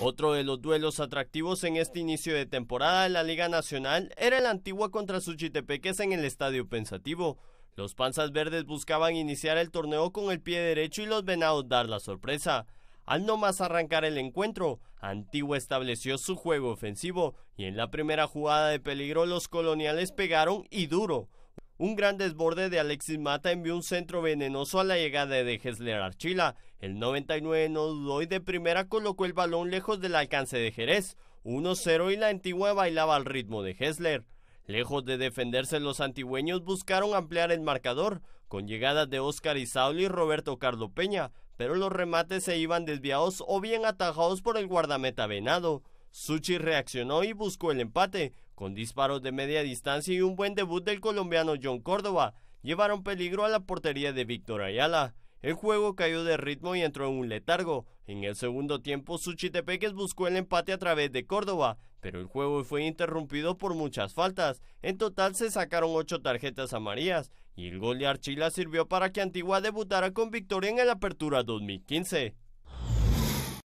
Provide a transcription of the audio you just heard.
Otro de los duelos atractivos en este inicio de temporada de la Liga Nacional era el Antigua contra Suchitepeques en el Estadio Pensativo. Los Panzas Verdes buscaban iniciar el torneo con el pie derecho y los Venados dar la sorpresa. Al no más arrancar el encuentro, Antigua estableció su juego ofensivo y en la primera jugada de peligro los coloniales pegaron y duro. Un gran desborde de Alexis Mata envió un centro venenoso a la llegada de Hesler Archila. El 99 no dudó y de primera colocó el balón lejos del alcance de Jerez. 1-0 y la antigua bailaba al ritmo de Hesler. Lejos de defenderse, los antigüeños buscaron ampliar el marcador, con llegadas de Oscar Isauli y Roberto Carlo Peña, pero los remates se iban desviados o bien atajados por el guardameta Venado. Suchi reaccionó y buscó el empate, con disparos de media distancia y un buen debut del colombiano John Córdoba, llevaron peligro a la portería de Víctor Ayala. El juego cayó de ritmo y entró en un letargo. En el segundo tiempo, Suchitepeques buscó el empate a través de Córdoba, pero el juego fue interrumpido por muchas faltas. En total se sacaron ocho tarjetas amarillas y el gol de Archila sirvió para que Antigua debutara con victoria en el Apertura 2015.